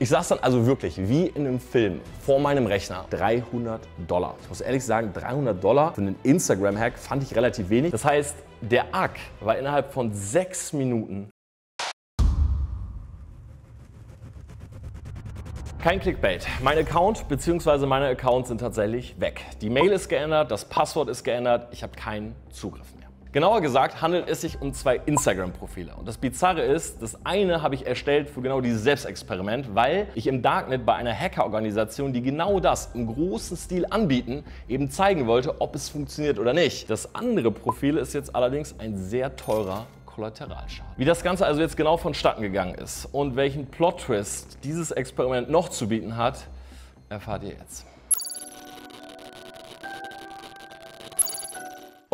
Ich saß dann also wirklich wie in einem Film vor meinem Rechner. 300 Dollar. Ich muss ehrlich sagen, 300 Dollar für einen Instagram-Hack fand ich relativ wenig. Das heißt, der Ack war innerhalb von sechs Minuten Kein Clickbait. Mein Account bzw. meine Accounts sind tatsächlich weg. Die Mail ist geändert, das Passwort ist geändert, ich habe keinen Zugriff. Genauer gesagt handelt es sich um zwei Instagram-Profile. Und das Bizarre ist, das eine habe ich erstellt für genau dieses Selbstexperiment, weil ich im Darknet bei einer Hackerorganisation, die genau das im großen Stil anbieten, eben zeigen wollte, ob es funktioniert oder nicht. Das andere Profil ist jetzt allerdings ein sehr teurer Kollateralschaden. Wie das Ganze also jetzt genau vonstatten gegangen ist und welchen Plot-Twist dieses Experiment noch zu bieten hat, erfahrt ihr jetzt.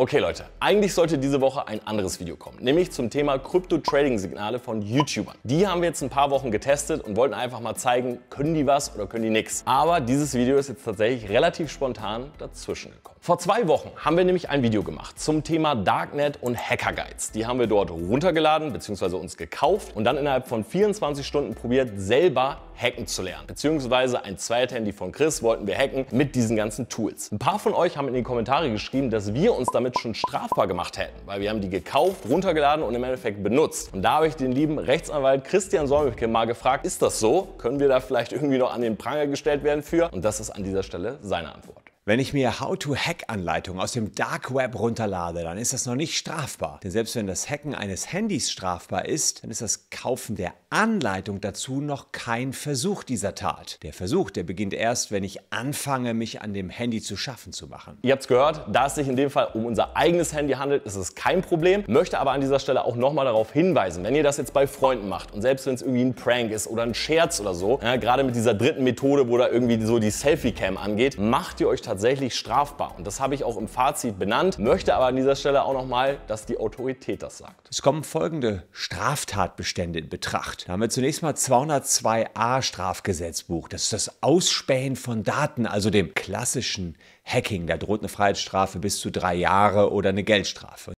Okay Leute, eigentlich sollte diese Woche ein anderes Video kommen, nämlich zum Thema Krypto-Trading-Signale von YouTubern. Die haben wir jetzt ein paar Wochen getestet und wollten einfach mal zeigen, können die was oder können die nichts. Aber dieses Video ist jetzt tatsächlich relativ spontan dazwischen gekommen. Vor zwei Wochen haben wir nämlich ein Video gemacht zum Thema Darknet und Hacker Guides. Die haben wir dort runtergeladen bzw. uns gekauft und dann innerhalb von 24 Stunden probiert, selber hacken zu lernen. Beziehungsweise ein Zweit-Handy von Chris wollten wir hacken mit diesen ganzen Tools. Ein paar von euch haben in die Kommentare geschrieben, dass wir uns damit schon strafbar gemacht hätten, weil wir haben die gekauft, runtergeladen und im Endeffekt benutzt. Und da habe ich den lieben Rechtsanwalt Christian Solmecke mal gefragt, ist das so? Können wir da vielleicht irgendwie noch an den Pranger gestellt werden für? Und das ist an dieser Stelle seine Antwort. Wenn ich mir How-to-Hack-Anleitungen aus dem Dark Web runterlade, dann ist das noch nicht strafbar. Denn selbst wenn das Hacken eines Handys strafbar ist, dann ist das Kaufen der Anleitung dazu noch kein Versuch dieser Tat. Der Versuch, der beginnt erst, wenn ich anfange, mich an dem Handy zu schaffen zu machen. Ihr habt es gehört, da es sich in dem Fall um unser eigenes Handy handelt, ist es kein Problem. Möchte aber an dieser Stelle auch nochmal darauf hinweisen, wenn ihr das jetzt bei Freunden macht und selbst wenn es irgendwie ein Prank ist oder ein Scherz oder so, ja, gerade mit dieser dritten Methode, wo da irgendwie so die Selfie-Cam angeht, macht ihr euch tatsächlich strafbar. Und das habe ich auch im Fazit benannt, möchte aber an dieser Stelle auch nochmal, dass die Autorität das sagt. Es kommen folgende Straftatbestände in Betracht. Da haben wir zunächst mal 202a Strafgesetzbuch. Das ist das Ausspähen von Daten, also dem klassischen Hacking. Da droht eine Freiheitsstrafe bis zu drei Jahre oder eine Geldstrafe.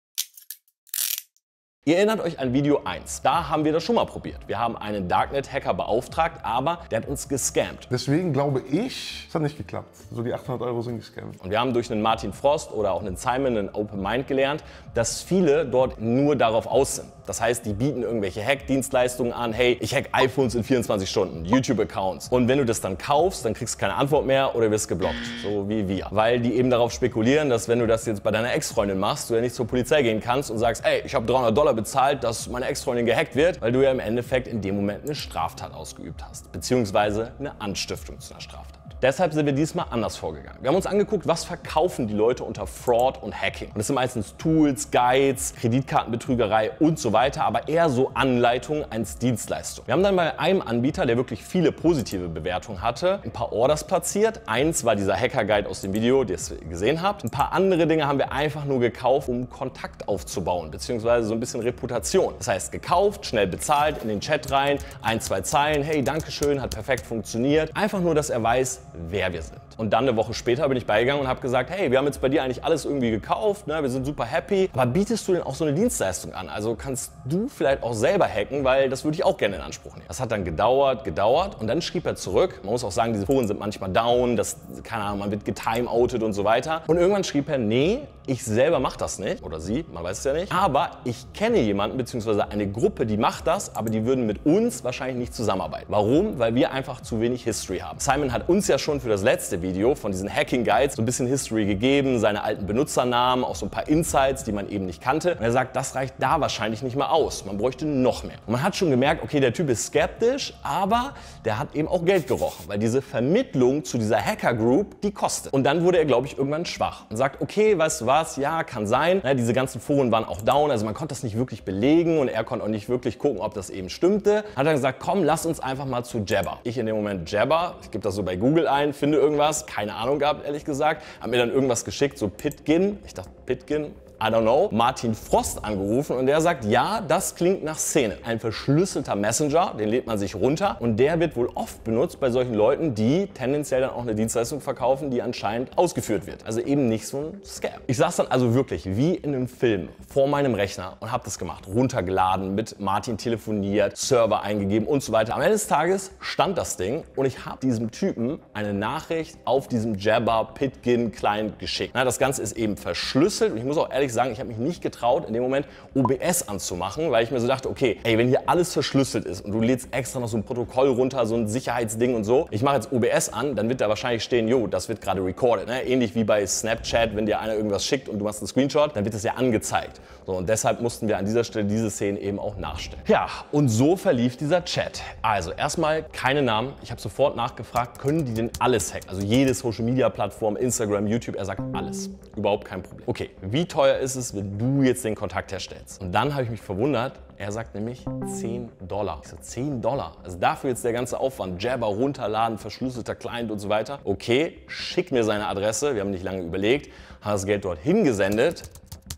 Ihr erinnert euch an Video 1. Da haben wir das schon mal probiert. Wir haben einen Darknet-Hacker beauftragt, aber der hat uns gescammt. Deswegen glaube ich, es hat nicht geklappt. So die 800 Euro sind gescammt. Und wir haben durch einen Martin Frost oder auch einen Simon, einen Open Mind gelernt, dass viele dort nur darauf aus sind. Das heißt, die bieten irgendwelche Hack-Dienstleistungen an. Hey, ich hack iPhones in 24 Stunden, YouTube-Accounts. Und wenn du das dann kaufst, dann kriegst du keine Antwort mehr oder wirst geblockt. So wie wir. Weil die eben darauf spekulieren, dass wenn du das jetzt bei deiner Ex-Freundin machst, du ja nicht zur Polizei gehen kannst und sagst, ey, ich habe 300 Dollar bezahlt, dass meine Ex-Freundin gehackt wird, weil du ja im Endeffekt in dem Moment eine Straftat ausgeübt hast. Beziehungsweise eine Anstiftung zu einer Straftat. Deshalb sind wir diesmal anders vorgegangen. Wir haben uns angeguckt, was verkaufen die Leute unter Fraud und Hacking. Und das sind meistens Tools, Guides, Kreditkartenbetrügerei und so weiter, aber eher so Anleitungen als Dienstleistung. Wir haben dann bei einem Anbieter, der wirklich viele positive Bewertungen hatte, ein paar Orders platziert. Eins war dieser Hacker-Guide aus dem Video, das ihr gesehen habt. Ein paar andere Dinge haben wir einfach nur gekauft, um Kontakt aufzubauen, beziehungsweise so ein bisschen Reputation. Das heißt, gekauft, schnell bezahlt, in den Chat rein, ein, zwei Zeilen, hey, Dankeschön, hat perfekt funktioniert. Einfach nur, dass er weiß, wer wir sind. Und dann eine Woche später bin ich beigegangen und habe gesagt, hey, wir haben jetzt bei dir eigentlich alles irgendwie gekauft, ne? wir sind super happy, aber bietest du denn auch so eine Dienstleistung an? Also kannst du vielleicht auch selber hacken, weil das würde ich auch gerne in Anspruch nehmen. Das hat dann gedauert, gedauert und dann schrieb er zurück. Man muss auch sagen, diese Foren sind manchmal down, das, keine Ahnung, man wird getimeoutet und so weiter. Und irgendwann schrieb er, nee, ich selber mache das nicht oder sie, man weiß es ja nicht, aber ich kenne jemanden bzw. eine Gruppe, die macht das, aber die würden mit uns wahrscheinlich nicht zusammenarbeiten. Warum? Weil wir einfach zu wenig History haben. Simon hat uns ja schon für das letzte Video von diesen Hacking Guides so ein bisschen History gegeben, seine alten Benutzernamen, auch so ein paar Insights, die man eben nicht kannte. Und er sagt, das reicht da wahrscheinlich nicht mehr aus. Man bräuchte noch mehr. Und man hat schon gemerkt, okay, der Typ ist skeptisch, aber der hat eben auch Geld gerochen, weil diese Vermittlung zu dieser Hacker Group, die kostet. Und dann wurde er, glaube ich, irgendwann schwach und sagt, okay, weißt du was, ja, kann sein. Ja, diese ganzen Foren waren auch down, also man konnte das nicht wirklich belegen und er konnte auch nicht wirklich gucken, ob das eben stimmte. Hat er gesagt, komm, lass uns einfach mal zu Jabber. Ich in dem Moment Jabber, ich gebe das so bei Google ein, finde irgendwas, keine Ahnung gehabt, ehrlich gesagt. Hab mir dann irgendwas geschickt, so Pitgin. Ich dachte, Pitgin, I don't know, Martin Frost angerufen und der sagt, ja, das klingt nach Szene. Ein verschlüsselter Messenger, den lädt man sich runter und der wird wohl oft benutzt bei solchen Leuten, die tendenziell dann auch eine Dienstleistung verkaufen, die anscheinend ausgeführt wird. Also eben nicht so ein Scam. Ich saß dann also wirklich wie in einem Film vor meinem Rechner und habe das gemacht. Runtergeladen, mit Martin telefoniert, Server eingegeben und so weiter. Am Ende des Tages stand das Ding und ich habe diesem Typen eine Nachricht auf diesem Jabber Pitgin Client geschickt. Na, das Ganze ist eben verschlüsselt und ich muss auch ehrlich sagen, ich habe mich nicht getraut, in dem Moment OBS anzumachen, weil ich mir so dachte, okay, ey, wenn hier alles verschlüsselt ist und du lädst extra noch so ein Protokoll runter, so ein Sicherheitsding und so, ich mache jetzt OBS an, dann wird da wahrscheinlich stehen, jo, das wird gerade recorded. Ne? Ähnlich wie bei Snapchat, wenn dir einer irgendwas schickt und du machst einen Screenshot, dann wird das ja angezeigt. So, und deshalb mussten wir an dieser Stelle diese Szene eben auch nachstellen. Ja, und so verlief dieser Chat. Also erstmal keine Namen. Ich habe sofort nachgefragt, können die denn alles hacken? Also jede Social Media Plattform, Instagram, YouTube, er sagt alles. Überhaupt kein Problem. Okay, wie teuer ist es, wenn du jetzt den Kontakt herstellst? Und dann habe ich mich verwundert, er sagt nämlich 10 Dollar. Ich so, 10 Dollar? Also dafür jetzt der ganze Aufwand, Jabber runterladen, verschlüsselter Client und so weiter. Okay, schick mir seine Adresse. Wir haben nicht lange überlegt, haben das Geld dort hingesendet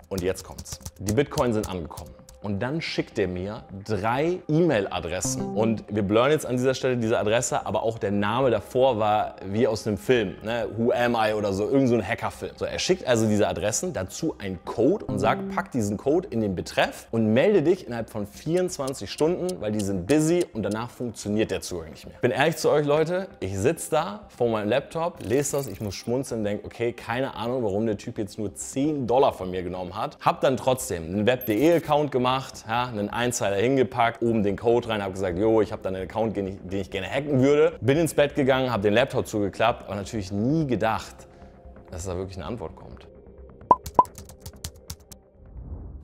und jetzt kommt's. Die Bitcoins sind angekommen. Und dann schickt er mir drei E-Mail-Adressen. Und wir blurren jetzt an dieser Stelle diese Adresse, aber auch der Name davor war wie aus einem Film. Ne? Who am I oder so, irgend so ein Hackerfilm. So, er schickt also diese Adressen, dazu einen Code und sagt, pack diesen Code in den Betreff und melde dich innerhalb von 24 Stunden, weil die sind busy und danach funktioniert der Zugang nicht mehr. Bin ehrlich zu euch, Leute, ich sitze da vor meinem Laptop, lese das, ich muss schmunzeln und denke, okay, keine Ahnung, warum der Typ jetzt nur 10 Dollar von mir genommen hat. Hab dann trotzdem einen Web.de-Account gemacht, ja, einen Einzeiler hingepackt, oben den Code rein, habe gesagt, jo, ich habe da einen Account, den ich, den ich gerne hacken würde. Bin ins Bett gegangen, habe den Laptop zugeklappt, aber natürlich nie gedacht, dass da wirklich eine Antwort kommt.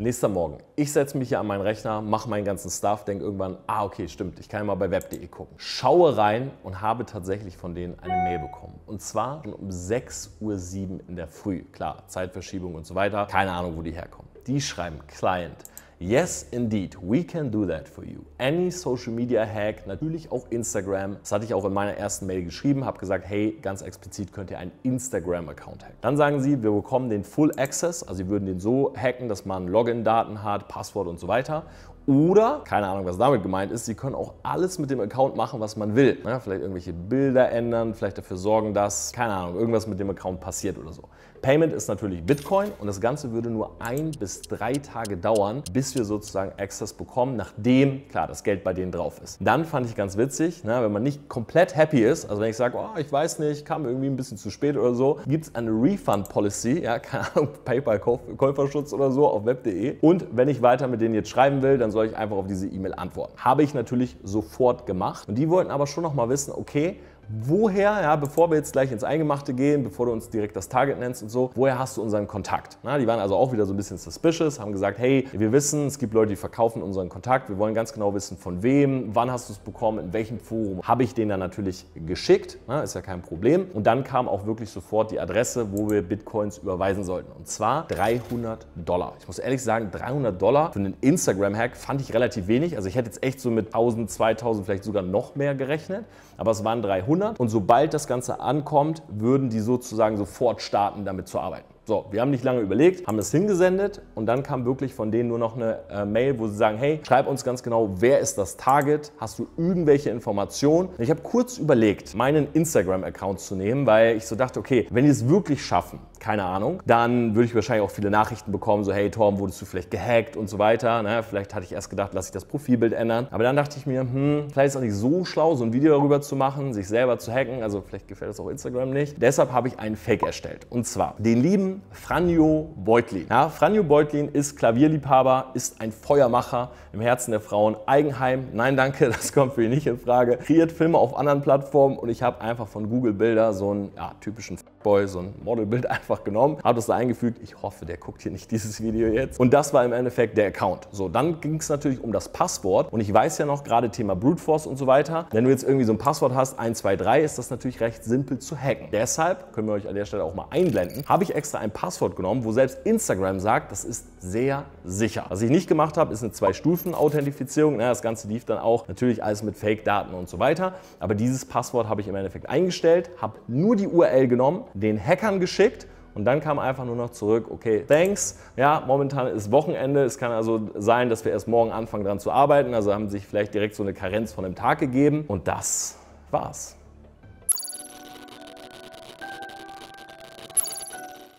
Nächster Morgen. Ich setze mich hier an meinen Rechner, mache meinen ganzen Stuff, denke irgendwann, ah okay, stimmt, ich kann ja mal bei web.de gucken. Schaue rein und habe tatsächlich von denen eine Mail bekommen. Und zwar um 6.07 Uhr in der Früh. Klar, Zeitverschiebung und so weiter. Keine Ahnung, wo die herkommen. Die schreiben Client. Yes, indeed, we can do that for you. Any Social Media Hack, natürlich auch Instagram. Das hatte ich auch in meiner ersten Mail geschrieben, habe gesagt, hey, ganz explizit könnt ihr einen Instagram-Account hacken. Dann sagen sie, wir bekommen den Full Access, also sie würden den so hacken, dass man Login-Daten hat, Passwort und so weiter. Oder, keine Ahnung, was damit gemeint ist, Sie können auch alles mit dem Account machen, was man will. Ja, vielleicht irgendwelche Bilder ändern, vielleicht dafür sorgen, dass, keine Ahnung, irgendwas mit dem Account passiert oder so. Payment ist natürlich Bitcoin und das Ganze würde nur ein bis drei Tage dauern, bis wir sozusagen Access bekommen, nachdem, klar, das Geld bei denen drauf ist. Dann fand ich ganz witzig, ne, wenn man nicht komplett happy ist, also wenn ich sage, oh, ich weiß nicht, kam irgendwie ein bisschen zu spät oder so, gibt es eine Refund-Policy, ja, keine Ahnung, PayPal-Käuferschutz oder so auf web.de. Und wenn ich weiter mit denen jetzt schreiben will, dann soll ich einfach auf diese E-Mail antworten. Habe ich natürlich sofort gemacht. Und die wollten aber schon noch mal wissen, okay, woher, ja, bevor wir jetzt gleich ins Eingemachte gehen, bevor du uns direkt das Target nennst und so, woher hast du unseren Kontakt? Na, die waren also auch wieder so ein bisschen suspicious, haben gesagt, hey, wir wissen, es gibt Leute, die verkaufen unseren Kontakt, wir wollen ganz genau wissen, von wem, wann hast du es bekommen, in welchem Forum. Habe ich den dann natürlich geschickt, na, ist ja kein Problem. Und dann kam auch wirklich sofort die Adresse, wo wir Bitcoins überweisen sollten. Und zwar 300 Dollar. Ich muss ehrlich sagen, 300 Dollar für einen Instagram-Hack fand ich relativ wenig. Also ich hätte jetzt echt so mit 1000, 2000, vielleicht sogar noch mehr gerechnet. Aber es waren 300. 100 und sobald das Ganze ankommt, würden die sozusagen sofort starten, damit zu arbeiten. So, wir haben nicht lange überlegt, haben es hingesendet und dann kam wirklich von denen nur noch eine äh, Mail, wo sie sagen, hey, schreib uns ganz genau, wer ist das Target? Hast du irgendwelche Informationen? Ich habe kurz überlegt, meinen Instagram-Account zu nehmen, weil ich so dachte, okay, wenn die es wirklich schaffen, keine Ahnung, dann würde ich wahrscheinlich auch viele Nachrichten bekommen, so hey Torben, wurdest du vielleicht gehackt und so weiter. Ne? Vielleicht hatte ich erst gedacht, lass ich das Profilbild ändern. Aber dann dachte ich mir, hm, vielleicht ist es auch nicht so schlau, so ein Video darüber zu machen, sich selber zu hacken. Also vielleicht gefällt das auch Instagram nicht. Deshalb habe ich einen Fake erstellt. Und zwar den lieben Franjo Beutlin. Ja, Franjo Beutlin ist Klavierliebhaber, ist ein Feuermacher im Herzen der Frauen. Eigenheim, nein danke, das kommt für ihn nicht in Frage. Kreiert Filme auf anderen Plattformen und ich habe einfach von Google Bilder so einen ja, typischen Boy, so ein Modelbild einfach genommen, habe das da eingefügt. Ich hoffe, der guckt hier nicht dieses Video jetzt. Und das war im Endeffekt der Account. So, dann ging es natürlich um das Passwort. Und ich weiß ja noch, gerade Thema Brute Force und so weiter, wenn du jetzt irgendwie so ein Passwort hast, 123, ist das natürlich recht simpel zu hacken. Deshalb, können wir euch an der Stelle auch mal einblenden, habe ich extra ein Passwort genommen, wo selbst Instagram sagt, das ist sehr sicher. Was ich nicht gemacht habe, ist eine Zwei-Stufen-Authentifizierung. Das Ganze lief dann auch natürlich alles mit Fake-Daten und so weiter. Aber dieses Passwort habe ich im Endeffekt eingestellt, habe nur die URL genommen, den Hackern geschickt Und dann kam einfach nur noch zurück, okay, thanks. Ja, momentan ist Wochenende. Es kann also sein, dass wir erst morgen anfangen daran zu arbeiten. Also haben sich vielleicht direkt so eine Karenz von einem Tag gegeben. Und das war's.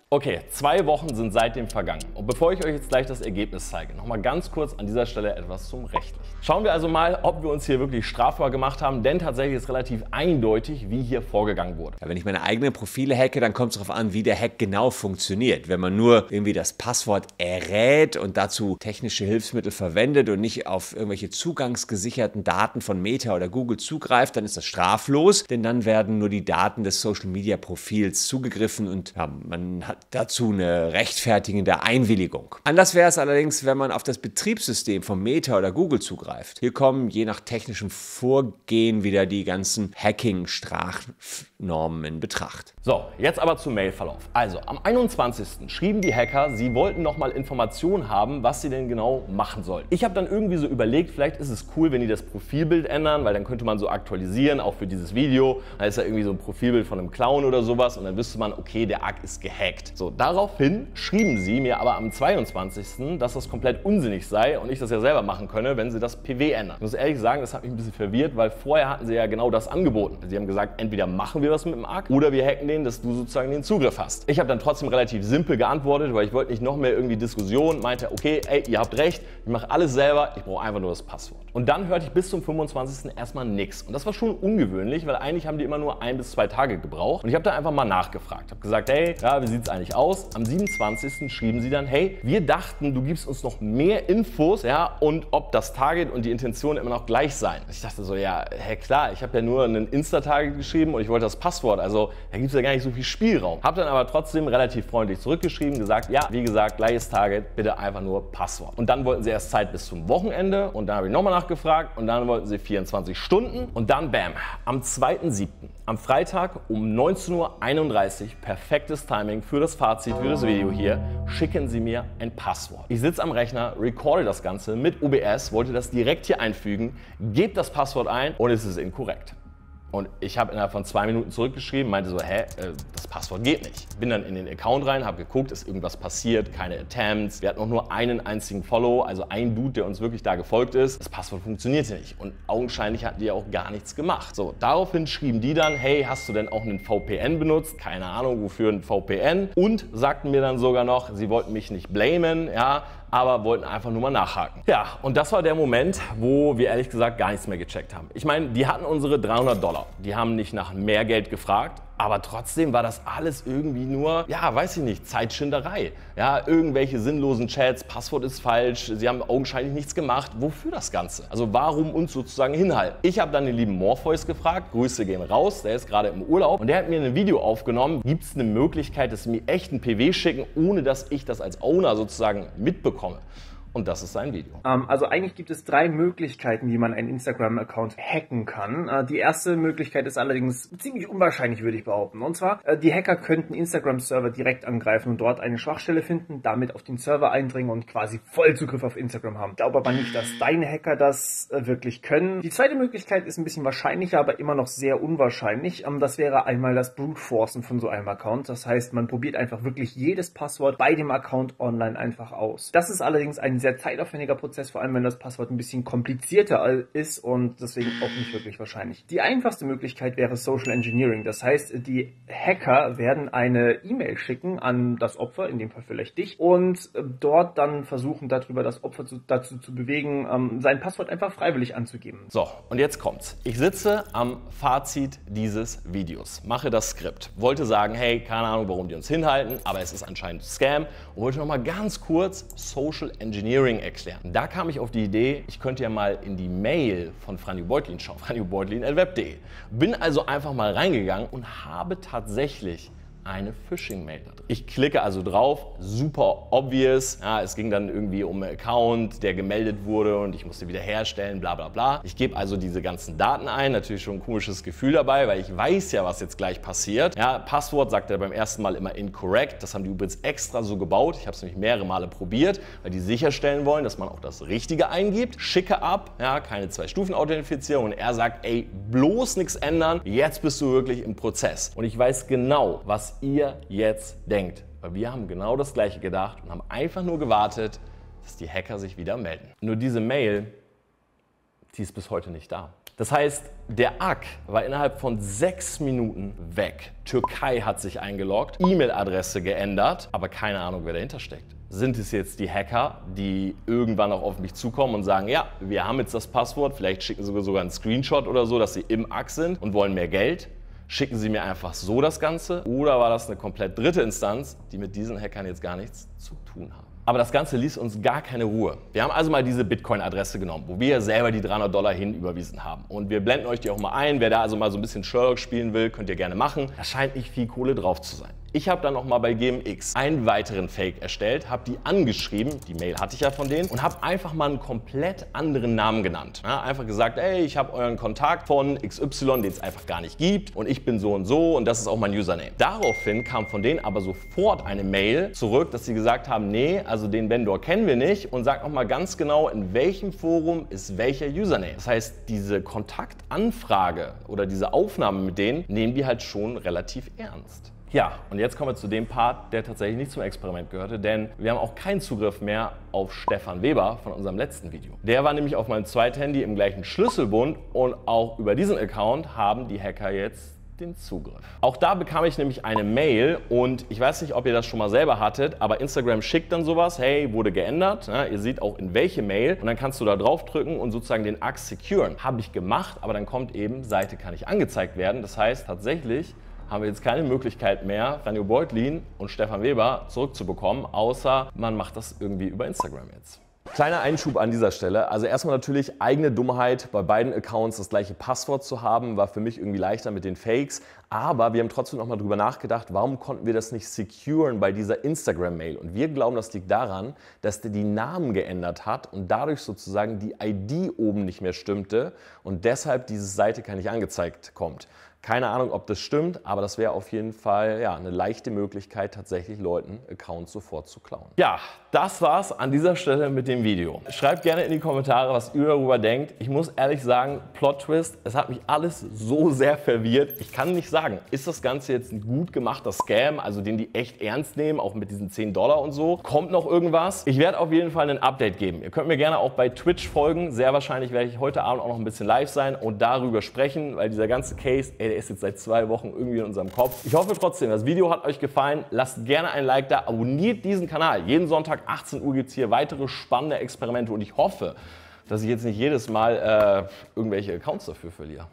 Okay, zwei Wochen sind seitdem vergangen. Und bevor ich euch jetzt gleich das Ergebnis zeige, nochmal ganz kurz an dieser Stelle etwas zum Rechtlichen. Schauen wir also mal, ob wir uns hier wirklich strafbar gemacht haben, denn tatsächlich ist relativ eindeutig, wie hier vorgegangen wurde. Ja, wenn ich meine eigenen Profile hacke, dann kommt es darauf an, wie der Hack genau funktioniert. Wenn man nur irgendwie das Passwort errät und dazu technische Hilfsmittel verwendet und nicht auf irgendwelche zugangsgesicherten Daten von Meta oder Google zugreift, dann ist das straflos, denn dann werden nur die Daten des Social Media Profils zugegriffen und ja, man hat dazu eine rechtfertigende Einwilligung. Anders wäre es allerdings, wenn man auf das Betriebssystem von Meta oder Google zugreift. Hier kommen je nach technischem Vorgehen wieder die ganzen Hacking-Strafnormen in Betracht. So, jetzt aber zum Mailverlauf. Also, am 21. schrieben die Hacker, sie wollten nochmal Informationen haben, was sie denn genau machen sollen. Ich habe dann irgendwie so überlegt, vielleicht ist es cool, wenn die das Profilbild ändern, weil dann könnte man so aktualisieren, auch für dieses Video. Da ist ja irgendwie so ein Profilbild von einem Clown oder sowas und dann wüsste man, okay, der Arc ist gehackt. So, daraufhin schrieben sie mir aber am 22., dass das komplett unsinnig sei und ich das ja selber machen könne, wenn sie das PW ändern. Ich muss ehrlich sagen, das hat mich ein bisschen verwirrt, weil vorher hatten sie ja genau das angeboten. Sie haben gesagt, entweder machen wir was mit dem Arc oder wir hacken den, dass du sozusagen den Zugriff hast. Ich habe dann trotzdem relativ simpel geantwortet, weil ich wollte nicht noch mehr irgendwie Diskussion, meinte, okay, ey, ihr habt recht, ich mache alles selber, ich brauche einfach nur das Passwort. Und dann hörte ich bis zum 25. erstmal nichts. Und das war schon ungewöhnlich, weil eigentlich haben die immer nur ein bis zwei Tage gebraucht. Und ich habe da einfach mal nachgefragt. Habe gesagt, hey, ja, wie sieht es eigentlich aus? Am 27. schrieben sie dann, hey, wir dachten, du gibst uns noch mehr Infos, ja, und ob das Target und die Intention immer noch gleich seien. Ich dachte so, ja, hey, klar, ich habe ja nur einen Insta-Target geschrieben und ich wollte das Passwort. Also da gibt es ja gar nicht so viel Spielraum. Habe dann aber trotzdem relativ freundlich zurückgeschrieben, gesagt, ja, wie gesagt, gleiches Target, bitte einfach nur Passwort. Und dann wollten sie erst Zeit bis zum Wochenende und dann habe ich nochmal nachgefragt und dann wollten sie 24 Stunden und dann bam, am 2.7., am Freitag um 19.31 Uhr, perfektes Timing für das Fazit, für das Video hier, schicken sie mir ein Passwort. Ich sitze am Rechner, recorde das Ganze mit OBS, wollte das direkt hier einfügen, gebe das Passwort ein und es ist inkorrekt. Und ich habe innerhalb von zwei Minuten zurückgeschrieben, meinte so, hä, äh, das Passwort geht nicht. Bin dann in den Account rein, habe geguckt, ist irgendwas passiert, keine Attempts. Wir hatten auch nur einen einzigen Follow, also ein Dude, der uns wirklich da gefolgt ist. Das Passwort funktionierte nicht und augenscheinlich hatten die auch gar nichts gemacht. So, daraufhin schrieben die dann, hey, hast du denn auch einen VPN benutzt? Keine Ahnung, wofür ein VPN. Und sagten mir dann sogar noch, sie wollten mich nicht blamen, ja, aber wollten einfach nur mal nachhaken. Ja, und das war der Moment, wo wir ehrlich gesagt gar nichts mehr gecheckt haben. Ich meine, die hatten unsere 300 Dollar. Die haben nicht nach mehr Geld gefragt, aber trotzdem war das alles irgendwie nur, ja, weiß ich nicht, Zeitschinderei. Ja, irgendwelche sinnlosen Chats, Passwort ist falsch, sie haben augenscheinlich nichts gemacht. Wofür das Ganze? Also warum uns sozusagen hinhalten? Ich habe dann den lieben Morpheus gefragt, Grüße gehen raus, der ist gerade im Urlaub und der hat mir ein Video aufgenommen. Gibt es eine Möglichkeit, dass sie mir echt ein PW schicken, ohne dass ich das als Owner sozusagen mitbekomme? Und das ist sein Video. Ähm, also eigentlich gibt es drei Möglichkeiten, wie man einen Instagram-Account hacken kann. Äh, die erste Möglichkeit ist allerdings ziemlich unwahrscheinlich, würde ich behaupten. Und zwar, äh, die Hacker könnten Instagram-Server direkt angreifen und dort eine Schwachstelle finden, damit auf den Server eindringen und quasi Vollzugriff auf Instagram haben. Ich glaube aber nicht, dass deine Hacker das äh, wirklich können. Die zweite Möglichkeit ist ein bisschen wahrscheinlicher, aber immer noch sehr unwahrscheinlich. Ähm, das wäre einmal das Brute Forcen von so einem Account. Das heißt, man probiert einfach wirklich jedes Passwort bei dem Account online einfach aus. Das ist allerdings ein sehr zeitaufwendiger Prozess, vor allem wenn das Passwort ein bisschen komplizierter ist und deswegen auch nicht wirklich wahrscheinlich. Die einfachste Möglichkeit wäre Social Engineering. Das heißt, die Hacker werden eine E-Mail schicken an das Opfer, in dem Fall vielleicht dich, und äh, dort dann versuchen, darüber das Opfer zu, dazu zu bewegen, ähm, sein Passwort einfach freiwillig anzugeben. So, und jetzt kommt's. Ich sitze am Fazit dieses Videos, mache das Skript, wollte sagen, hey, keine Ahnung, warum die uns hinhalten, aber es ist anscheinend Scam und wollte nochmal ganz kurz Social Engineering Engineering erklären. Da kam ich auf die Idee, ich könnte ja mal in die Mail von Franjo Beutlin schauen, franjobeutlin.web.de. Bin also einfach mal reingegangen und habe tatsächlich eine Phishing-Mail da drin. Ich klicke also drauf, super obvious. Ja, es ging dann irgendwie um einen Account, der gemeldet wurde und ich musste wieder herstellen, bla bla bla. Ich gebe also diese ganzen Daten ein, natürlich schon ein komisches Gefühl dabei, weil ich weiß ja, was jetzt gleich passiert. Ja, Passwort sagt er beim ersten Mal immer incorrect. Das haben die übrigens extra so gebaut. Ich habe es nämlich mehrere Male probiert, weil die sicherstellen wollen, dass man auch das Richtige eingibt. Schicke ab, ja, keine Zwei-Stufen-Authentifizierung und er sagt, ey, bloß nichts ändern, jetzt bist du wirklich im Prozess. Und ich weiß genau, was was ihr jetzt denkt. Weil wir haben genau das gleiche gedacht und haben einfach nur gewartet, dass die Hacker sich wieder melden. Nur diese Mail, die ist bis heute nicht da. Das heißt, der Ack war innerhalb von sechs Minuten weg. Türkei hat sich eingeloggt, E-Mail-Adresse geändert, aber keine Ahnung, wer dahinter steckt. Sind es jetzt die Hacker, die irgendwann auch auf mich zukommen und sagen, ja, wir haben jetzt das Passwort, vielleicht schicken sie sogar einen Screenshot oder so, dass sie im Ack sind und wollen mehr Geld? Schicken sie mir einfach so das Ganze? Oder war das eine komplett dritte Instanz, die mit diesen Hackern jetzt gar nichts zu tun haben? Aber das Ganze ließ uns gar keine Ruhe. Wir haben also mal diese Bitcoin-Adresse genommen, wo wir selber die 300 Dollar hin überwiesen haben. Und wir blenden euch die auch mal ein. Wer da also mal so ein bisschen Sherlock spielen will, könnt ihr gerne machen. Da scheint nicht viel Kohle drauf zu sein. Ich habe dann nochmal bei GMX einen weiteren Fake erstellt, habe die angeschrieben, die Mail hatte ich ja von denen, und habe einfach mal einen komplett anderen Namen genannt. Ja, einfach gesagt, ey, ich habe euren Kontakt von XY, den es einfach gar nicht gibt, und ich bin so und so und das ist auch mein Username. Daraufhin kam von denen aber sofort eine Mail zurück, dass sie gesagt haben, nee, also den Vendor kennen wir nicht und sagt nochmal ganz genau, in welchem Forum ist welcher Username. Das heißt, diese Kontaktanfrage oder diese Aufnahme mit denen nehmen die halt schon relativ ernst. Ja, und jetzt kommen wir zu dem Part, der tatsächlich nicht zum Experiment gehörte, denn wir haben auch keinen Zugriff mehr auf Stefan Weber von unserem letzten Video. Der war nämlich auf meinem zweiten Handy im gleichen Schlüsselbund und auch über diesen Account haben die Hacker jetzt den Zugriff. Auch da bekam ich nämlich eine Mail und ich weiß nicht, ob ihr das schon mal selber hattet, aber Instagram schickt dann sowas, hey, wurde geändert. Ja, ihr seht auch in welche Mail und dann kannst du da drauf drücken und sozusagen den Axe securen. Habe ich gemacht, aber dann kommt eben, Seite kann nicht angezeigt werden. Das heißt tatsächlich, haben wir jetzt keine Möglichkeit mehr, Ranjo Beutlin und Stefan Weber zurückzubekommen, außer man macht das irgendwie über Instagram jetzt. Kleiner Einschub an dieser Stelle. Also erstmal natürlich eigene Dummheit, bei beiden Accounts das gleiche Passwort zu haben, war für mich irgendwie leichter mit den Fakes. Aber wir haben trotzdem nochmal drüber nachgedacht, warum konnten wir das nicht securen bei dieser Instagram-Mail? Und wir glauben, das liegt daran, dass der die Namen geändert hat und dadurch sozusagen die ID oben nicht mehr stimmte und deshalb diese Seite gar nicht angezeigt kommt. Keine Ahnung, ob das stimmt, aber das wäre auf jeden Fall ja, eine leichte Möglichkeit, tatsächlich Leuten Accounts sofort zu klauen. Ja, das war's an dieser Stelle mit dem Video. Schreibt gerne in die Kommentare, was ihr darüber denkt. Ich muss ehrlich sagen, Plot Twist, es hat mich alles so sehr verwirrt. Ich kann nicht sagen, ist das Ganze jetzt ein gut gemachter Scam, also den die echt ernst nehmen, auch mit diesen 10 Dollar und so. Kommt noch irgendwas? Ich werde auf jeden Fall ein Update geben. Ihr könnt mir gerne auch bei Twitch folgen. Sehr wahrscheinlich werde ich heute Abend auch noch ein bisschen live sein und darüber sprechen, weil dieser ganze Case, ey, der ist jetzt seit zwei Wochen irgendwie in unserem Kopf. Ich hoffe trotzdem, das Video hat euch gefallen. Lasst gerne ein Like da, abonniert diesen Kanal. Jeden Sonntag 18 Uhr gibt es hier weitere spannende Experimente und ich hoffe, dass ich jetzt nicht jedes Mal äh, irgendwelche Accounts dafür verliere.